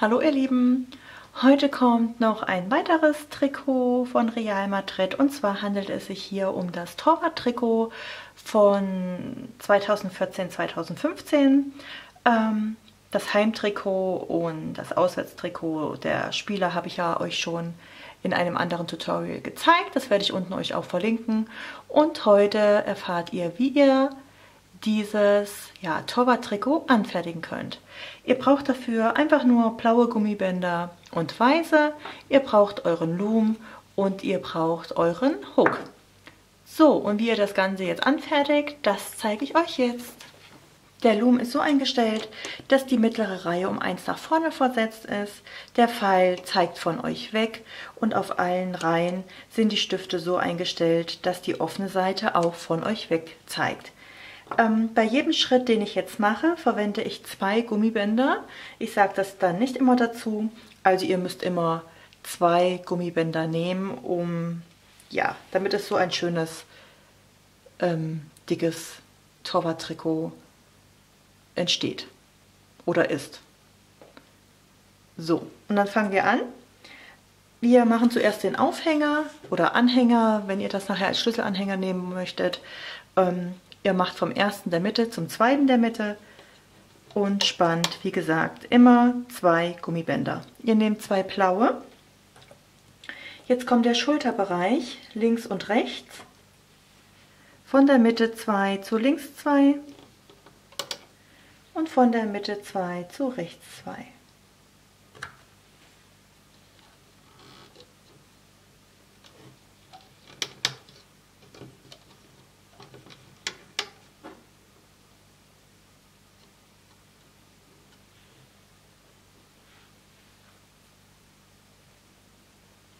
Hallo ihr Lieben, heute kommt noch ein weiteres Trikot von Real Madrid und zwar handelt es sich hier um das Torwart-Trikot von 2014-2015. Ähm, das Heimtrikot und das Auswärtstrikot der Spieler habe ich ja euch schon in einem anderen Tutorial gezeigt. Das werde ich unten euch auch verlinken. Und heute erfahrt ihr, wie ihr dieses ja, Torwart-Trikot anfertigen könnt. Ihr braucht dafür einfach nur blaue Gummibänder und weiße. Ihr braucht euren Loom und ihr braucht euren Hook. So, und wie ihr das Ganze jetzt anfertigt, das zeige ich euch jetzt. Der Loom ist so eingestellt, dass die mittlere Reihe um eins nach vorne versetzt ist. Der Pfeil zeigt von euch weg und auf allen Reihen sind die Stifte so eingestellt, dass die offene Seite auch von euch weg zeigt. Ähm, bei jedem Schritt, den ich jetzt mache, verwende ich zwei Gummibänder. Ich sage das dann nicht immer dazu. Also ihr müsst immer zwei Gummibänder nehmen, um, ja, damit es so ein schönes, ähm, dickes Torwart-Trikot entsteht oder ist. So, und dann fangen wir an. Wir machen zuerst den Aufhänger oder Anhänger, wenn ihr das nachher als Schlüsselanhänger nehmen möchtet. Ähm, Ihr macht vom ersten der Mitte zum zweiten der Mitte und spannt, wie gesagt, immer zwei Gummibänder. Ihr nehmt zwei blaue. Jetzt kommt der Schulterbereich links und rechts. Von der Mitte zwei zu links zwei und von der Mitte zwei zu rechts zwei.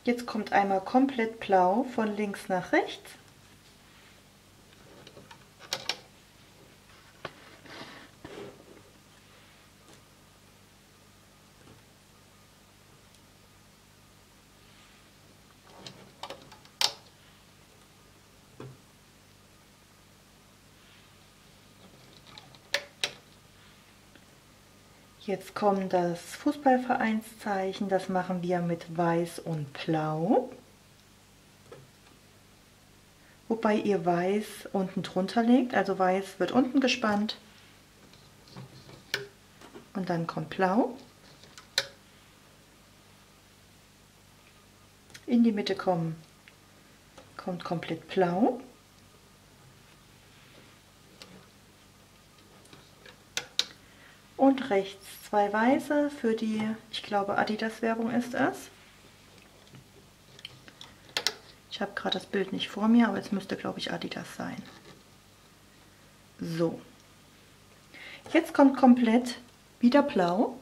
Jetzt kommt einmal komplett blau von links nach rechts. Jetzt kommt das Fußballvereinszeichen, das machen wir mit Weiß und Blau. Wobei ihr Weiß unten drunter legt, also Weiß wird unten gespannt. Und dann kommt Blau. In die Mitte kommen, kommt komplett Blau. Und rechts zwei weiße für die, ich glaube Adidas Werbung ist es. Ich habe gerade das Bild nicht vor mir, aber es müsste glaube ich Adidas sein. So. Jetzt kommt komplett wieder blau.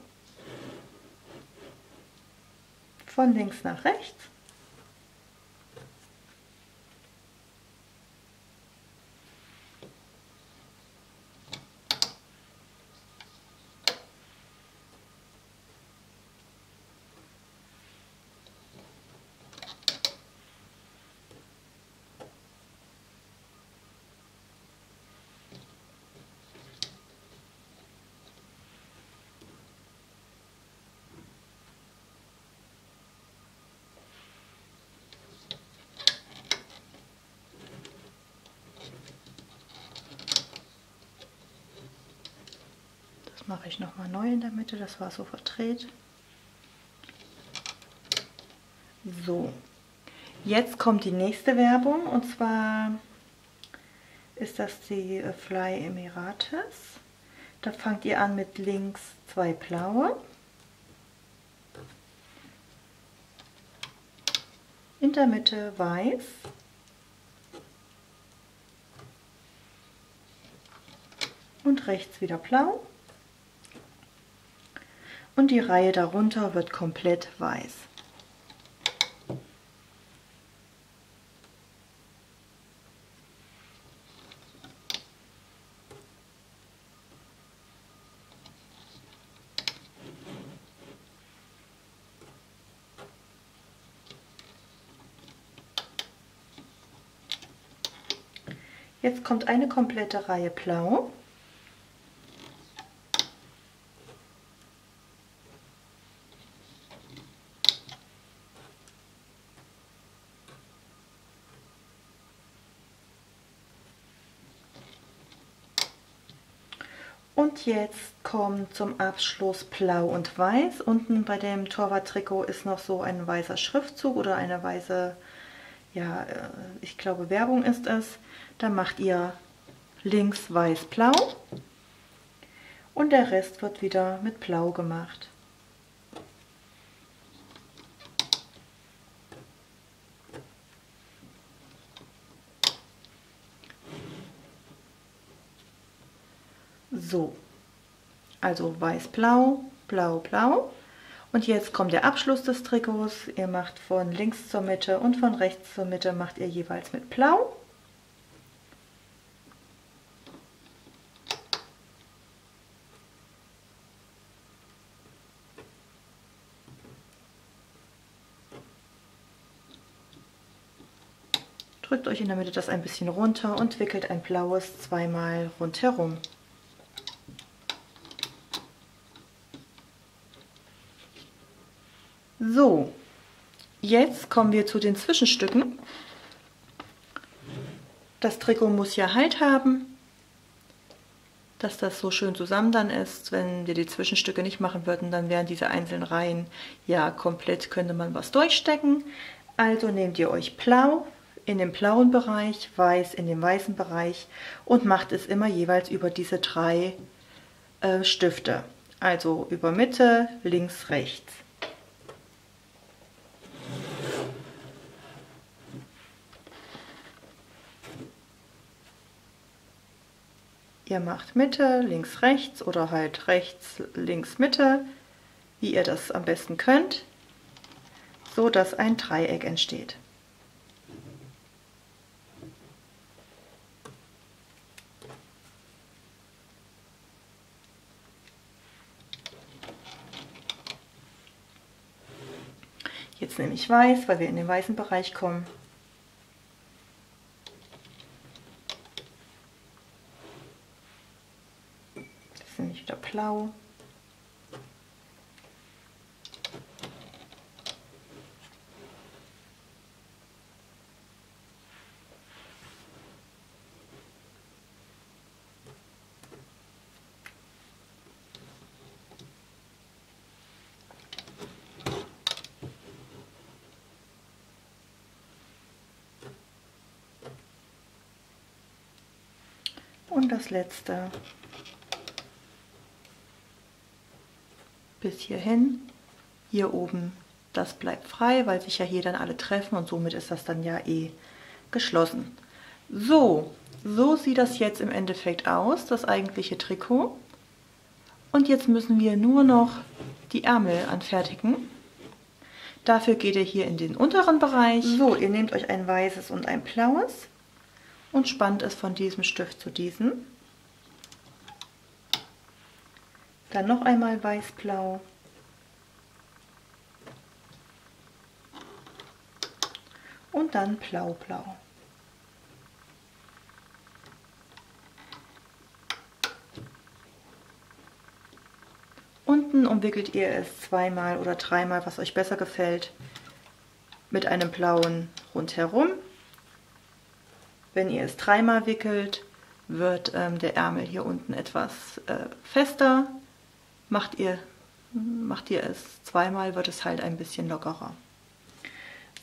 Von links nach rechts. Mache ich nochmal neu in der Mitte, das war so verdreht. So, jetzt kommt die nächste Werbung und zwar ist das die äh, Fly Emirates. Da fangt ihr an mit links zwei blaue. In der Mitte weiß. Und rechts wieder blau und die Reihe darunter wird komplett weiß. Jetzt kommt eine komplette Reihe blau. Und jetzt kommt zum Abschluss Blau und Weiß. Unten bei dem Torwart-Trikot ist noch so ein weißer Schriftzug oder eine weiße, ja, äh, ich glaube Werbung ist es. Dann macht ihr links weiß-blau und der Rest wird wieder mit Blau gemacht. So, also weiß-blau, blau-blau. Und jetzt kommt der Abschluss des Trikots. Ihr macht von links zur Mitte und von rechts zur Mitte macht ihr jeweils mit blau. Drückt euch in der Mitte das ein bisschen runter und wickelt ein blaues zweimal rundherum. So, jetzt kommen wir zu den Zwischenstücken. Das Trikot muss ja Halt haben, dass das so schön zusammen dann ist. Wenn wir die Zwischenstücke nicht machen würden, dann wären diese einzelnen Reihen ja komplett, könnte man was durchstecken. Also nehmt ihr euch blau, in dem blauen Bereich, weiß in dem weißen Bereich und macht es immer jeweils über diese drei äh, Stifte. Also über Mitte, links, rechts. Ihr macht Mitte, links, rechts oder halt rechts, links, Mitte, wie ihr das am besten könnt, so dass ein Dreieck entsteht. Jetzt nehme ich weiß, weil wir in den weißen Bereich kommen. Nehme ich wieder blau. Und das letzte bis hierhin. Hier oben, das bleibt frei, weil sich ja hier dann alle treffen und somit ist das dann ja eh geschlossen. So, so sieht das jetzt im Endeffekt aus, das eigentliche Trikot. Und jetzt müssen wir nur noch die Ärmel anfertigen. Dafür geht ihr hier in den unteren Bereich. So, ihr nehmt euch ein weißes und ein blaues und spannt es von diesem Stift zu diesem. Dann noch einmal weiß-blau. Und dann blau-blau. Unten umwickelt ihr es zweimal oder dreimal, was euch besser gefällt, mit einem blauen rundherum wenn ihr es dreimal wickelt, wird ähm, der Ärmel hier unten etwas äh, fester. Macht ihr, macht ihr es zweimal, wird es halt ein bisschen lockerer.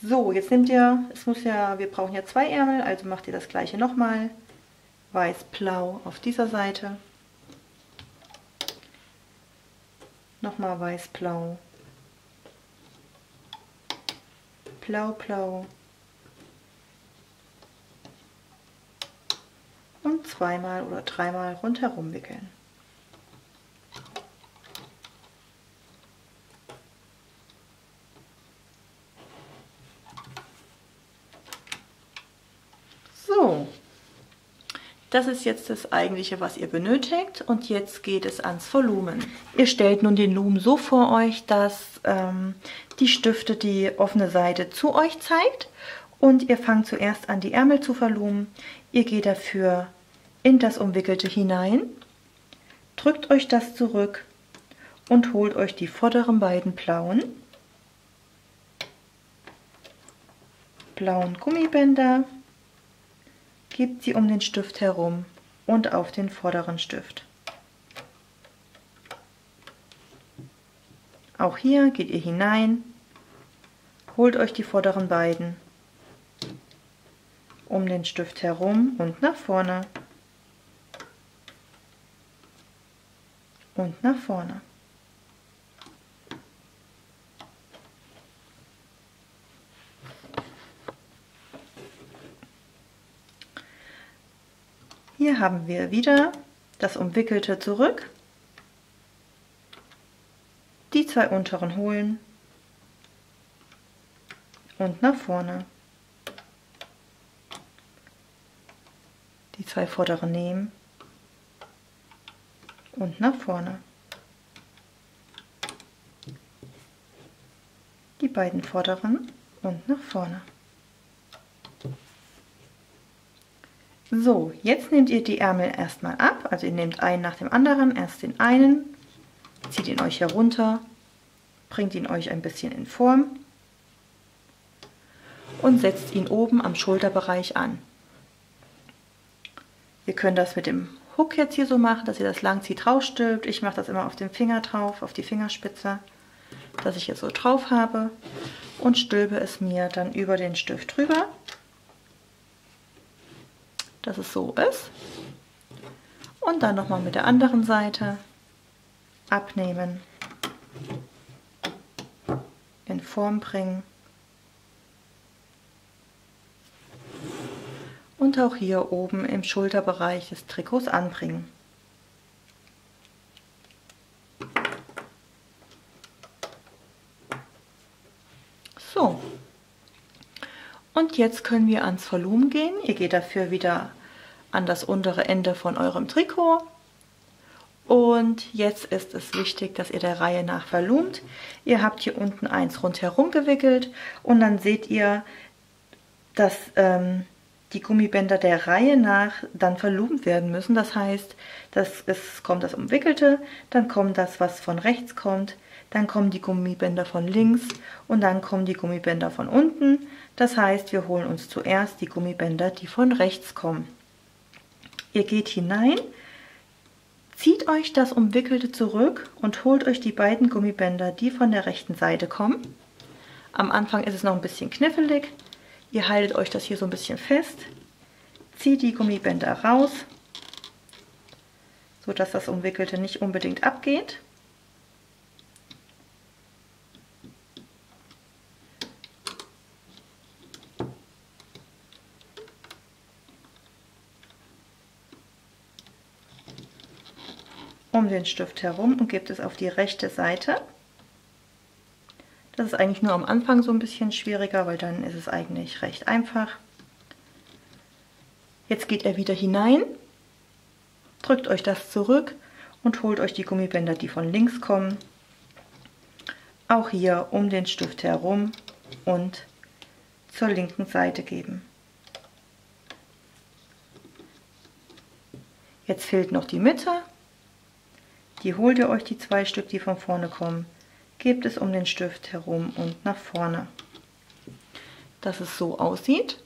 So, jetzt nehmt ihr, es muss ja, wir brauchen ja zwei Ärmel, also macht ihr das gleiche nochmal. Weiß-blau auf dieser Seite. Nochmal weiß-blau. Blau-blau. und zweimal oder dreimal rundherum wickeln. So, das ist jetzt das eigentliche, was ihr benötigt. Und jetzt geht es ans Volumen. Ihr stellt nun den Lumen so vor euch, dass ähm, die Stifte die offene Seite zu euch zeigt. Und ihr fangt zuerst an, die Ärmel zu verlumen. Ihr geht dafür in das Umwickelte hinein, drückt euch das zurück und holt euch die vorderen beiden blauen, blauen Gummibänder, fiebt sie um den Stift herum und auf den vorderen Stift. Auch hier geht ihr hinein, holt euch die vorderen beiden um den Stift herum und nach vorne und nach vorne. Haben wir wieder das Umwickelte zurück, die zwei unteren holen und nach vorne. Die zwei vorderen nehmen und nach vorne. Die beiden vorderen und nach vorne. So, jetzt nehmt ihr die Ärmel erstmal ab. Also ihr nehmt einen nach dem anderen. Erst den einen, zieht ihn euch herunter, bringt ihn euch ein bisschen in Form und setzt ihn oben am Schulterbereich an. Ihr könnt das mit dem Hook jetzt hier so machen, dass ihr das lang zieht, rausstülpt. Ich mache das immer auf den Finger drauf, auf die Fingerspitze, dass ich jetzt so drauf habe und stülpe es mir dann über den Stift drüber dass es so ist. Und dann nochmal mit der anderen Seite abnehmen, in Form bringen. Und auch hier oben im Schulterbereich des Trikots anbringen. So. Und jetzt können wir ans Volumen gehen. Ihr geht dafür wieder an das untere Ende von eurem Trikot. Und jetzt ist es wichtig, dass ihr der Reihe nach verlumt. Ihr habt hier unten eins rundherum gewickelt und dann seht ihr, dass ähm, die Gummibänder der Reihe nach dann verlumt werden müssen. Das heißt, dass es kommt das Umwickelte, dann kommt das, was von rechts kommt, dann kommen die Gummibänder von links und dann kommen die Gummibänder von unten. Das heißt, wir holen uns zuerst die Gummibänder, die von rechts kommen. Ihr geht hinein, zieht euch das Umwickelte zurück und holt euch die beiden Gummibänder, die von der rechten Seite kommen. Am Anfang ist es noch ein bisschen knifflig. Ihr haltet euch das hier so ein bisschen fest, zieht die Gummibänder raus, sodass das Umwickelte nicht unbedingt abgeht. Um den Stift herum und gebt es auf die rechte Seite. Das ist eigentlich nur am Anfang so ein bisschen schwieriger, weil dann ist es eigentlich recht einfach. Jetzt geht er wieder hinein, drückt euch das zurück und holt euch die Gummibänder, die von links kommen. Auch hier um den Stift herum und zur linken Seite geben. Jetzt fehlt noch die Mitte die holt ihr euch die zwei Stück, die von vorne kommen, gebt es um den Stift herum und nach vorne. Dass es so aussieht.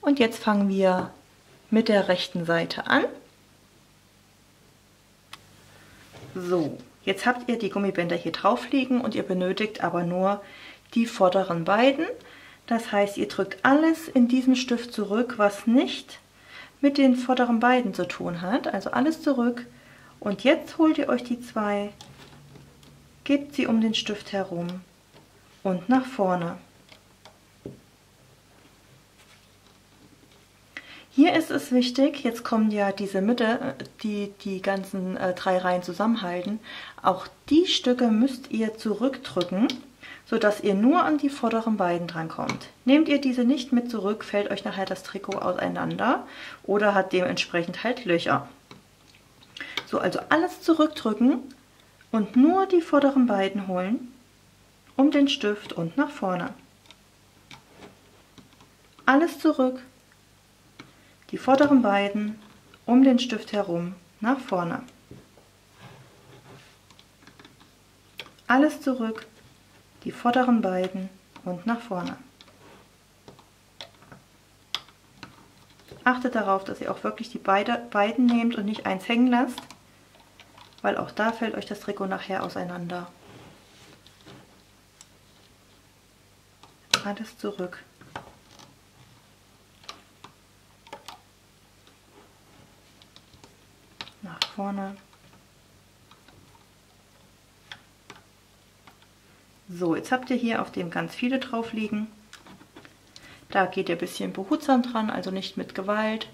Und jetzt fangen wir mit der rechten Seite an. So, jetzt habt ihr die Gummibänder hier drauf liegen und ihr benötigt aber nur die vorderen beiden. Das heißt, ihr drückt alles in diesem Stift zurück, was nicht mit den vorderen beiden zu tun hat. Also alles zurück. Und jetzt holt ihr euch die zwei, gebt sie um den Stift herum und nach vorne. Hier ist es wichtig, jetzt kommen ja diese Mitte, die die ganzen äh, drei Reihen zusammenhalten. Auch die Stücke müsst ihr zurückdrücken sodass ihr nur an die vorderen beiden drankommt. Nehmt ihr diese nicht mit zurück, fällt euch nachher das Trikot auseinander oder hat dementsprechend halt Löcher. So, also alles zurückdrücken und nur die vorderen beiden holen, um den Stift und nach vorne. Alles zurück, die vorderen beiden um den Stift herum, nach vorne. Alles zurück, die vorderen beiden und nach vorne. Achtet darauf, dass ihr auch wirklich die beide, beiden nehmt und nicht eins hängen lasst, weil auch da fällt euch das Trikot nachher auseinander. Alles zurück. Nach vorne. So, jetzt habt ihr hier auf dem ganz viele drauf liegen. Da geht ihr ein bisschen behutsam dran, also nicht mit Gewalt.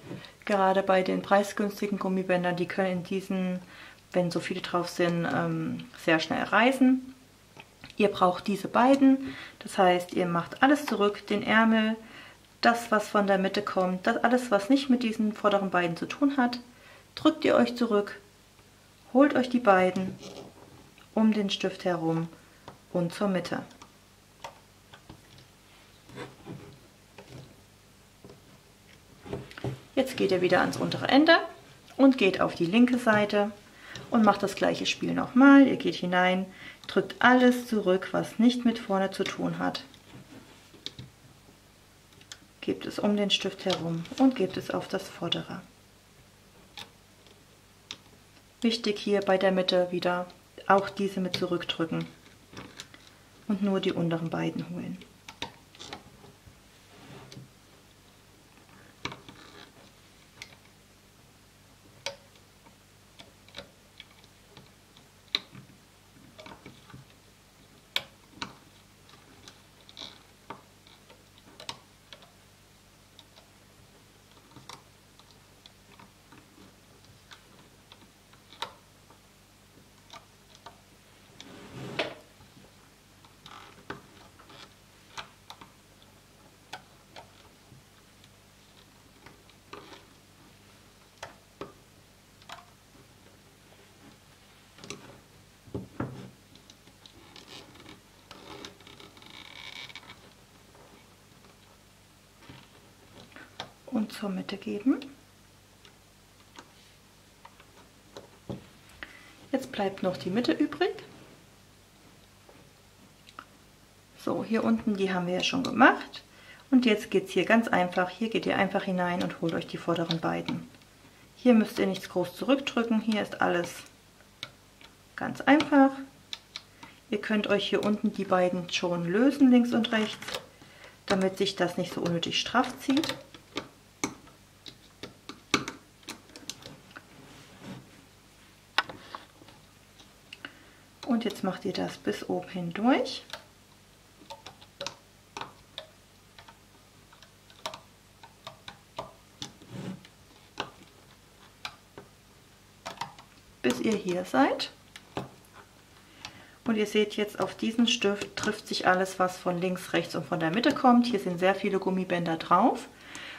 Gerade bei den preisgünstigen Gummibändern, die können in diesen, wenn so viele drauf sind, ähm, sehr schnell reißen. Ihr braucht diese beiden, das heißt, ihr macht alles zurück, den Ärmel, das, was von der Mitte kommt, das alles, was nicht mit diesen vorderen beiden zu tun hat, drückt ihr euch zurück, holt euch die beiden um den Stift herum und zur Mitte. Jetzt geht ihr wieder ans untere Ende und geht auf die linke Seite und macht das gleiche Spiel nochmal. Ihr geht hinein, drückt alles zurück, was nicht mit vorne zu tun hat. Gebt es um den Stift herum und gebt es auf das vordere. Wichtig hier bei der Mitte wieder auch diese mit zurückdrücken und nur die unteren beiden holen. Und zur Mitte geben. Jetzt bleibt noch die Mitte übrig. So, hier unten, die haben wir ja schon gemacht. Und jetzt geht es hier ganz einfach. Hier geht ihr einfach hinein und holt euch die vorderen beiden. Hier müsst ihr nichts groß zurückdrücken. Hier ist alles ganz einfach. Ihr könnt euch hier unten die beiden schon lösen, links und rechts, damit sich das nicht so unnötig straff zieht. Jetzt macht ihr das bis oben hindurch. Bis ihr hier seid. Und ihr seht jetzt, auf diesen Stift trifft sich alles, was von links, rechts und von der Mitte kommt. Hier sind sehr viele Gummibänder drauf.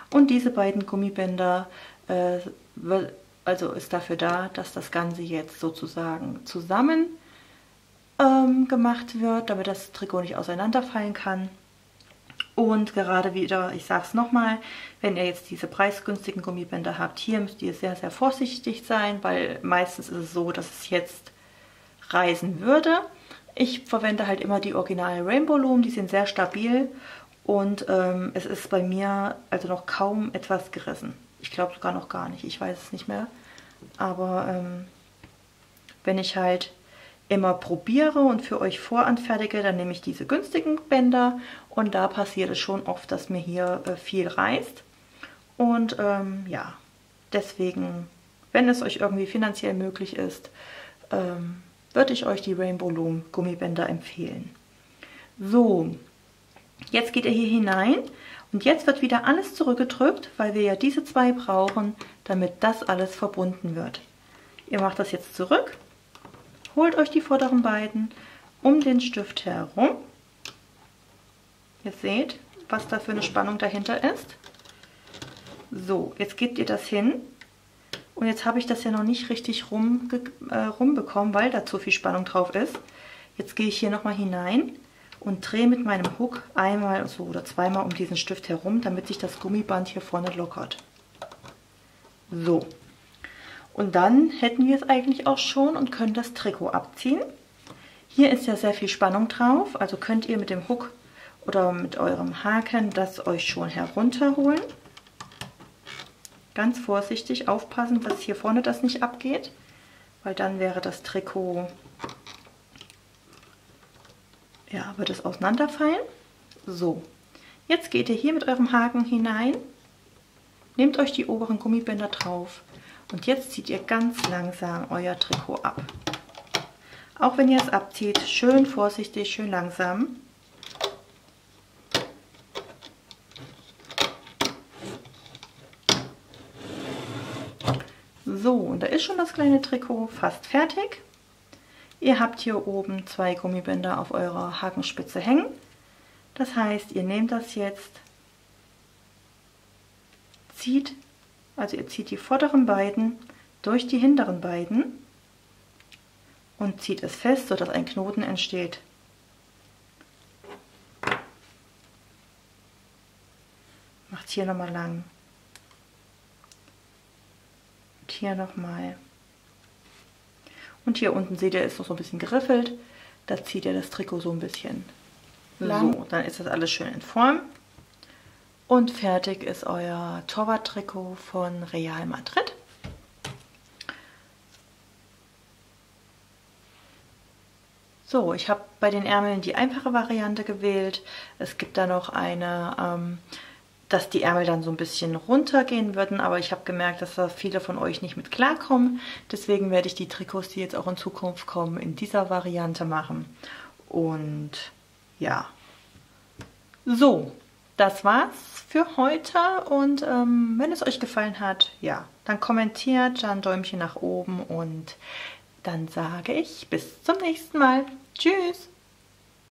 Und diese beiden Gummibänder äh, also ist dafür da, dass das Ganze jetzt sozusagen zusammen ähm, gemacht wird, damit das Trikot nicht auseinanderfallen kann. Und gerade wieder, ich sage es nochmal, wenn ihr jetzt diese preisgünstigen Gummibänder habt, hier müsst ihr sehr, sehr vorsichtig sein, weil meistens ist es so, dass es jetzt reißen würde. Ich verwende halt immer die originalen Rainbow Loom, die sind sehr stabil und ähm, es ist bei mir also noch kaum etwas gerissen. Ich glaube sogar noch gar nicht, ich weiß es nicht mehr. Aber ähm, wenn ich halt immer probiere und für euch voranfertige, dann nehme ich diese günstigen Bänder und da passiert es schon oft, dass mir hier äh, viel reißt. Und ähm, ja, deswegen, wenn es euch irgendwie finanziell möglich ist, ähm, würde ich euch die Rainbow Loom Gummibänder empfehlen. So, jetzt geht ihr hier hinein und jetzt wird wieder alles zurückgedrückt, weil wir ja diese zwei brauchen, damit das alles verbunden wird. Ihr macht das jetzt zurück Holt euch die vorderen beiden um den Stift herum. Ihr seht, was da für eine Spannung dahinter ist. So, jetzt gebt ihr das hin. Und jetzt habe ich das ja noch nicht richtig rum, äh, rumbekommen, weil da zu viel Spannung drauf ist. Jetzt gehe ich hier nochmal hinein und drehe mit meinem Hook einmal so oder zweimal um diesen Stift herum, damit sich das Gummiband hier vorne lockert. So, und dann hätten wir es eigentlich auch schon und können das Trikot abziehen. Hier ist ja sehr viel Spannung drauf, also könnt ihr mit dem Hook oder mit eurem Haken das euch schon herunterholen. Ganz vorsichtig aufpassen, dass hier vorne das nicht abgeht, weil dann wäre das Trikot, ja, wird es auseinanderfallen. So, jetzt geht ihr hier mit eurem Haken hinein, nehmt euch die oberen Gummibänder drauf und jetzt zieht ihr ganz langsam euer Trikot ab. Auch wenn ihr es abzieht, schön vorsichtig, schön langsam. So, und da ist schon das kleine Trikot fast fertig. Ihr habt hier oben zwei Gummibänder auf eurer Hakenspitze hängen. Das heißt, ihr nehmt das jetzt, zieht, also ihr zieht die vorderen beiden durch die hinteren beiden und zieht es fest, sodass ein Knoten entsteht. Macht hier nochmal lang. Und hier nochmal. Und hier unten seht ihr, ist noch so ein bisschen geriffelt. Da zieht ihr das Trikot so ein bisschen lang. So, dann ist das alles schön in Form. Und fertig ist euer Torwart-Trikot von Real Madrid. So, ich habe bei den Ärmeln die einfache Variante gewählt. Es gibt da noch eine, ähm, dass die Ärmel dann so ein bisschen runtergehen würden, aber ich habe gemerkt, dass da viele von euch nicht mit klarkommen. Deswegen werde ich die Trikots, die jetzt auch in Zukunft kommen, in dieser Variante machen. Und ja, so, das war's für heute und ähm, wenn es euch gefallen hat, ja, dann kommentiert, dann Däumchen nach oben und dann sage ich bis zum nächsten Mal. Tschüss!